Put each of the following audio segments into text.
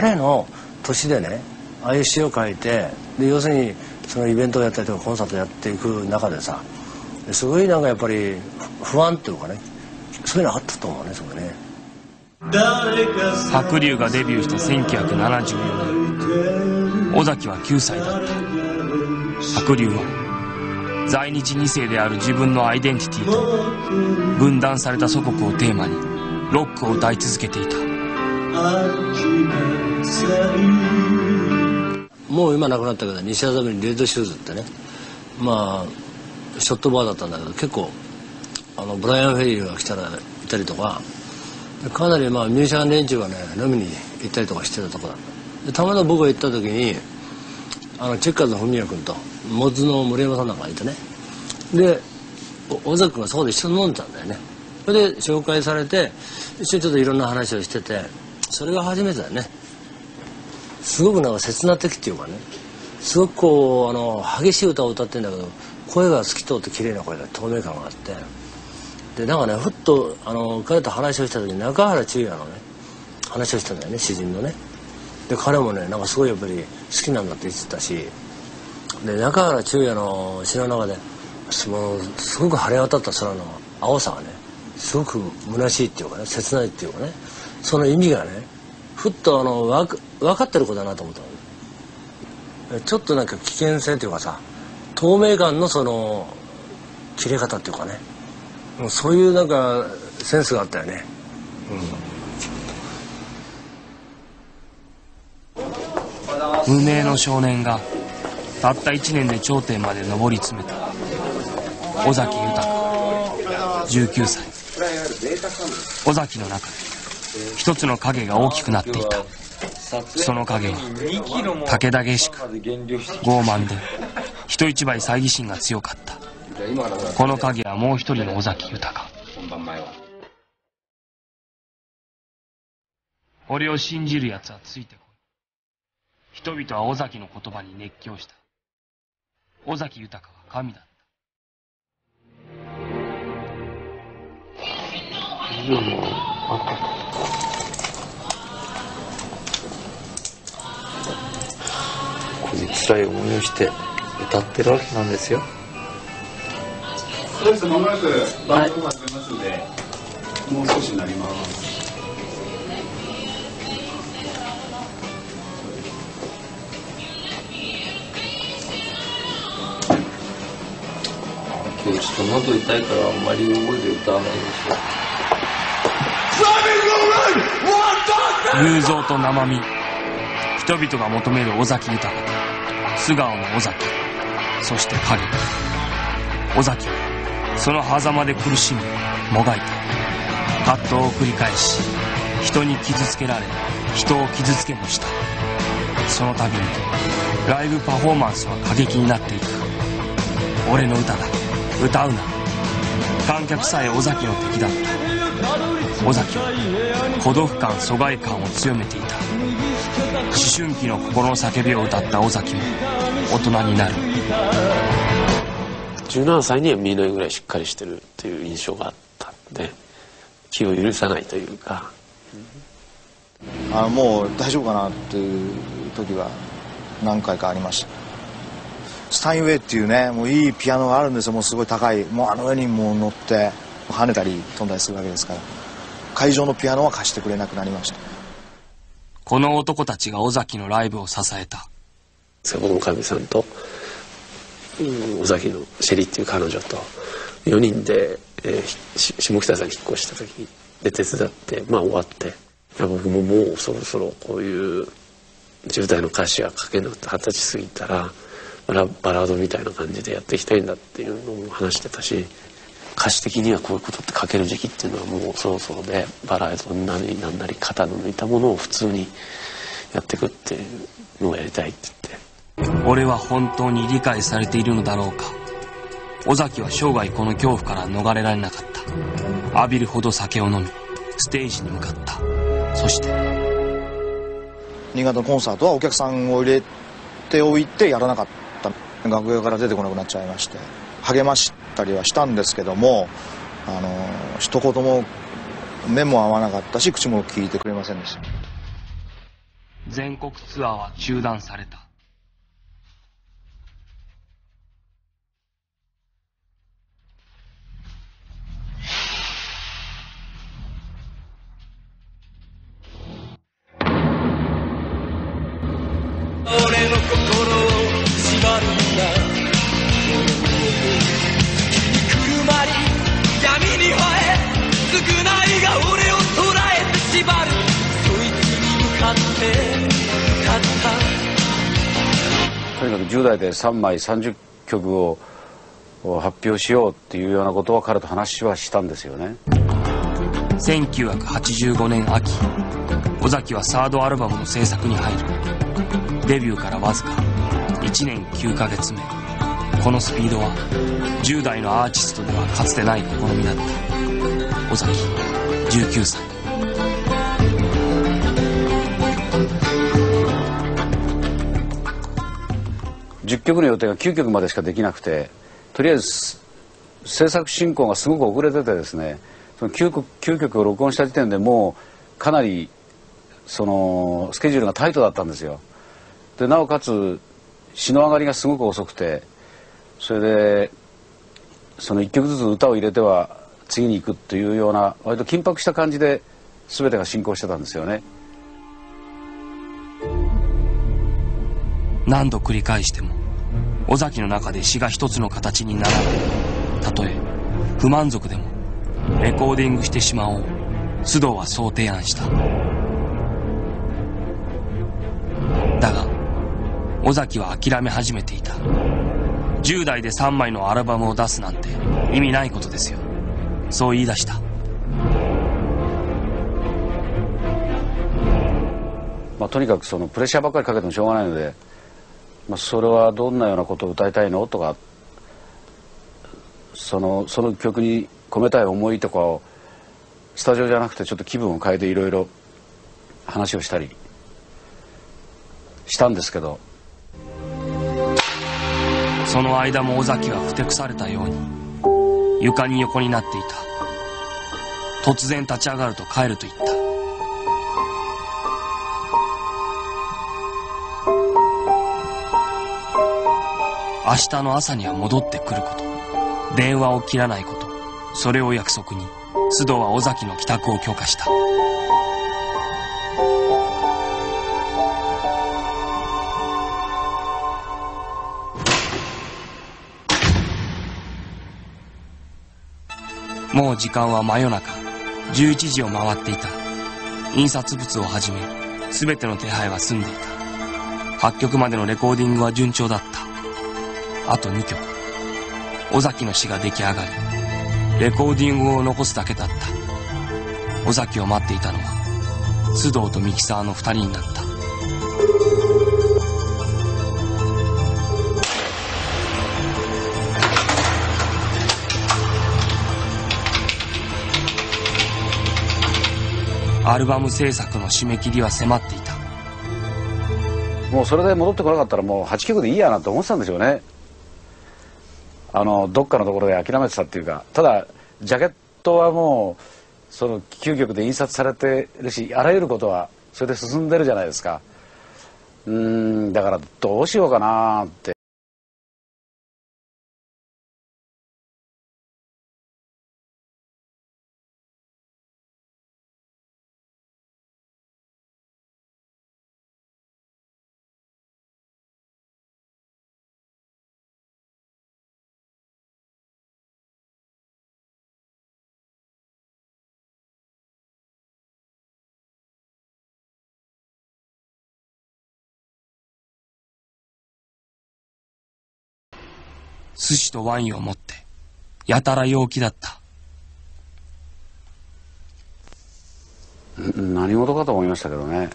彼の年でねああいう詩を書いてで要するにそのイベントをやったりとかコンサートやっていく中でさすごいなんかやっぱり不安っていうかねそういうのあったと思うねそこね。白龍がデビューした1974年尾崎は9歳だった。白龍は在日2世である自分のアイデンティティと分断された祖国をテーマにロックを歌い続けていた。もう今なくなったけど西麻布にレッドシューズってねまあショットバーだったんだけど結構あのブライアン・フェリーが来たらいたりとかかなりまあミュージシャン連中がね飲みに行ったりとかしてたとこだでたまたま僕が行った時にあのチェッカーズの文也君とモズの森山さんなんかがいてね。で尾崎君がそこで一緒に飲んでたんだよね。それで紹介されて一緒にちょっといろんな話をしててそれが初めてだよね。すごくなんか刹那的っていうかねすごくこうあの激しい歌を歌ってんだけど声が透き通って綺麗な声で透明感があって。でなんかねふっとあの彼と話をした時に中原中也のね話をしたんだよね詩人のね。で彼もねなんかすごいやっぱり好きなんだって言ってたし。で中原中也の詩の中でそのすごく晴れ渡った空の青さがねすごく虚しいっていうかね切ないっていうかねその意味がねふっとあのわ分かってる子だなと思ったちょっとなんか危険性というかさ透明感のその切れ方っていうかね。そういうなんかセンスがあったよね、うん、無名の少年がたった1年で頂点まで上り詰めた。尾崎豊。19歳。尾崎の中で。一つの影が大きくなっていた。その影は武田下宿傲慢で人一倍猜疑心が強かった。この影はもう一人の尾崎豊。俺を信じる奴はついてこい。人々は尾崎の言葉に熱狂した。尾崎豊は神だった。こういう辛い思いをして歌ってるわけなんですよ。そうです。まもなく番組を始めますので、もう少しになります。今日ちょっと喉痛いからあんまり大声で歌わないでしょ偶像と生身。人々が求める尾崎豊。素顔の尾崎。そして影尾崎はその狭間で苦しみもがいた。葛藤を繰り返し人に傷つけられ人を傷つけもした。その度にライブパフォーマンスは過激になっていく。俺の歌だ。歌うな。観客さえ尾崎の敵だった。尾崎は孤独感疎外感を強めていた。思春期の心の叫びを歌った尾崎も大人になる。17歳には見えないぐらいしっかりしてるという印象があったんで気を許さないというか。あもう大丈夫かなっていう時は何回かありました。スタインウェイっていうねもういいピアノがあるんですよ。もうすごい高いもうあの上にもう乗って跳ねたり飛んだりするわけですから会場のピアノは貸してくれなくなりました。この男たちが尾崎のライブを支えた。坂本かみさんと、うん、尾崎のシェリーっていう彼女と4人で、えー、下北沢に引っ越した時で手伝ってまあ終わって。いや僕ももうそろそろこういう10代の歌詞が書けなくて二十歳過ぎたらバラバラードみたいな感じでやっていきたいんだっていうのも話してたし歌詞的にはこういうことって書ける時期っていうのはもうそろそろでバラードなりなんなり型の抜いたものを普通にやっていくっていうのをやりたいって言って。俺は本当に理解されているのだろうか。尾崎は生涯この恐怖から逃れられなかった。浴びるほど酒を飲みステージに向かった。そして。新潟のコンサートはお客さんを入れておいてやらなかった。楽屋から出てこなくなっちゃいまして。励ましったりはしたんですけどもあの一言も目も合わなかったし口も聞いてくれませんでした。全国ツアーは中断された。とにかく10代で3枚30曲を発表しようっていうようなことを彼と話はしたんですよね。1985年秋尾崎はサードアルバムの制作に入る。デビューからわずか1年9ヶ月目。このスピードは10代のアーティストではかつてない試みだった。尾崎19歳10曲の予定が9曲までしかできなくてとりあえず制作進行がすごく遅れててですねその 9, 曲9曲を録音した時点でもうかなりそのスケジュールがタイトだったんですよ。でなおかつ詩の上がりがすごく遅くてそれでその1曲ずつ歌を入れては次に行くっていうような割と緊迫した感じで全てが進行してたんですよね。何度繰り返しても尾崎の中で詩が一つの形にならないたとえ不満足でもレコーディングしてしまおう須藤はそう提案した。だが尾崎は諦め始めていた。10代で3枚のアルバムを出すなんて意味ないことですよ。そう言い出した。まあ、とにかくそのプレッシャーばっかりかけてもしょうがないので、まあ、それはどんなようなことを歌いたいの？とかそのその曲に込めたい思いとかをスタジオじゃなくてちょっと気分を変えていろいろ話をしたりしたんですけど。その間も尾崎はふてくされたように床に横になっていた。突然立ち上がると帰ると言った。明日の朝には戻ってくること。電話を切らないこと。それを約束に。須藤は尾崎の帰宅を許可した。もう時間は真夜中。11時を回っていた。印刷物をはじめ全ての手配は済んでいた。8曲までのレコーディングは順調だった。あと2曲。尾崎の詩が出来上がりレコーディングを残すだけだった。尾崎を待っていたのは須藤とミキサーの2人になった。アルバム制作の締め切りは迫っていた。もうそれで戻ってこなかったらもう8曲でいいやなと思ってたんでしょうね。あのどっかのところで諦めてたっていうかただジャケットはもうその究極で印刷されてるしあらゆることはそれで進んでるじゃないですか。うんだからどうしようかなって。寿司とワインを持ってやたら陽気だった。何事かと思いましたけどね。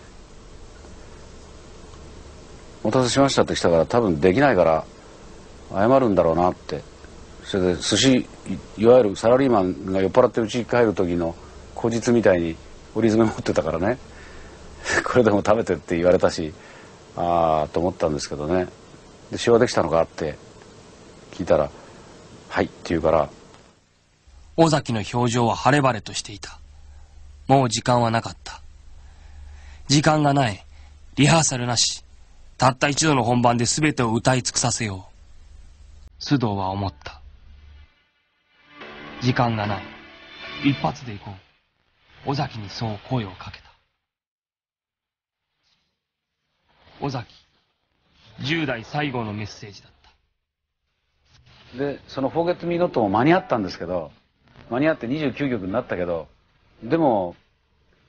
お待たせしましたって来たから多分できないから謝るんだろうなって。それで寿司いわゆるサラリーマンが酔っ払って家に帰る時の口実みたいに折り詰め持ってたからね。これでも食べてって言われたしああと思ったんですけどね。で塩できたのかって聞いたら「はい」って言うから尾崎の表情は晴れ晴れとしていたもう時間はなかった時間がないリハーサルなし、たった一度の本番で全てを歌い尽くさせよう。須藤は思った。時間がない。一発で行こう。尾崎にそう声をかけた。尾崎、10代最後のメッセージだった。でその「フォーゲット・ミー・ノット」も間に合ったんですけど間に合って29曲になったけどでも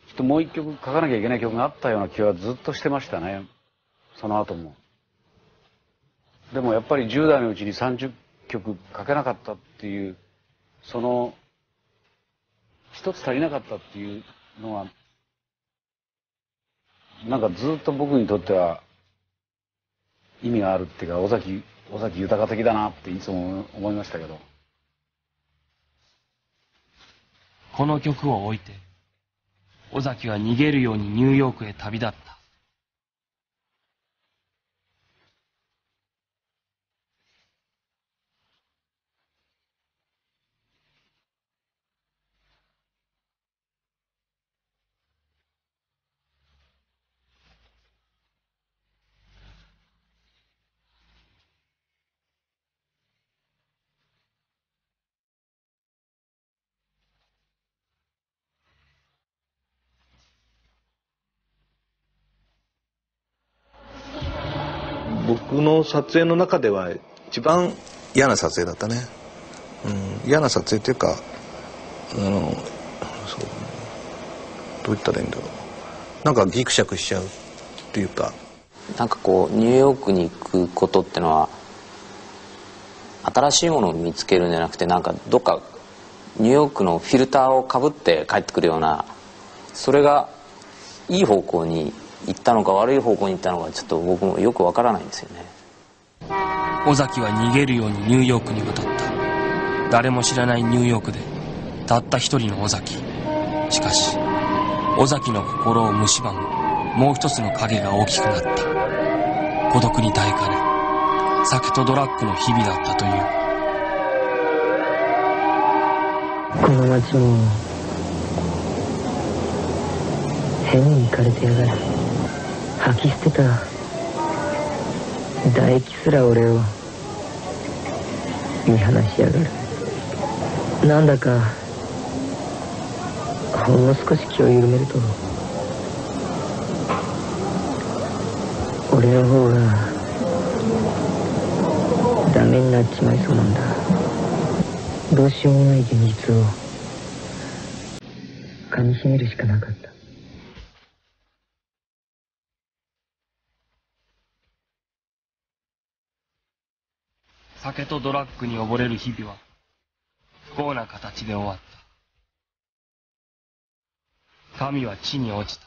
きっともう一曲書かなきゃいけない曲があったような気はずっとしてましたね。その後も。でもやっぱり10代のうちに30曲書けなかったっていうその一つ足りなかったっていうのはなんかずっと僕にとっては意味があるっていうか尾崎尾崎豊的だなっていつも思いましたけどこの曲を置いて、尾崎は逃げるようにニューヨークへ旅立った。僕の撮影の中では一番嫌な撮影だったね、うん、嫌な撮影っていうかあのそうどう言ったらいいんだろう。なんかギクシャクしちゃうっていうか。なんかこうニューヨークに行くことってのは新しいものを見つけるんじゃなくてなんかどっかニューヨークのフィルターをかぶって帰ってくるようなそれがいい方向に行ったのか悪い方向に行ったのかちょっと僕もよくわからないんですよね。尾崎は逃げるようにニューヨークに渡った。誰も知らないニューヨークでたった一人の尾崎。しかし尾崎の心を蝕むもう一つの影が大きくなった。孤独に耐えかね酒とドラッグの日々だったという。この街も変に行かれてやがる吐き捨てた。唾液すら俺を。見放しやがる。なんだかほんの少し気を緩めると。俺の方がダメになっちまいそうなんだ。どうしようもない現実を噛み締めるしかなかった。酒とドラッグに溺れる日々は不幸な形で終わった。神は地に落ちた。